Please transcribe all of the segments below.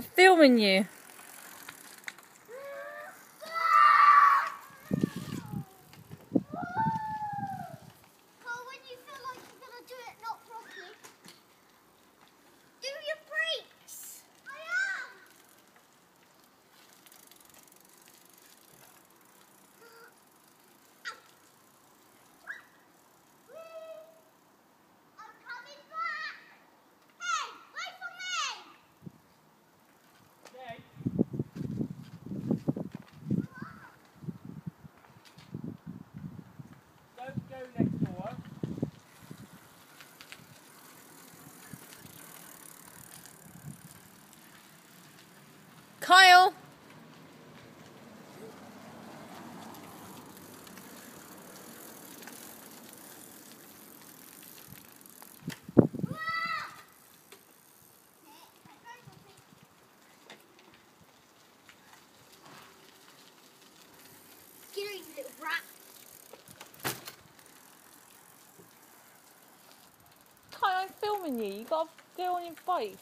I'm filming you. Ty, I'm filming you. You gotta get on your bike.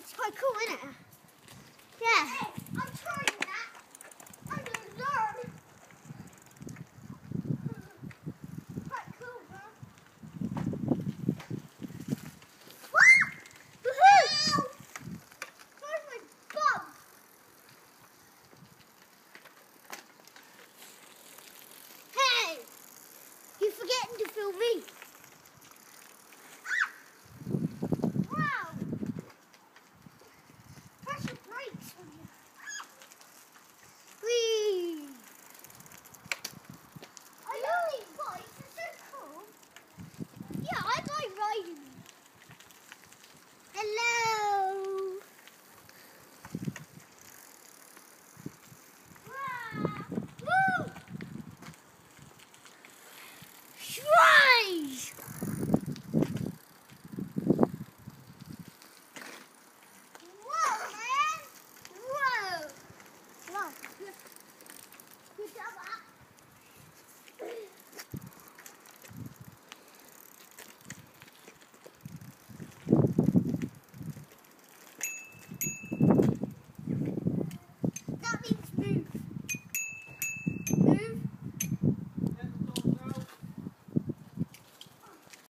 It's quite cool, isn't it? Yeah. to me. 你瞎吧。